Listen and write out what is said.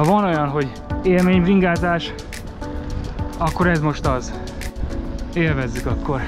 Ha van olyan, hogy élmény élménybringázás, akkor ez most az. Élvezzük akkor.